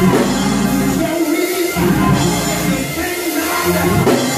Show me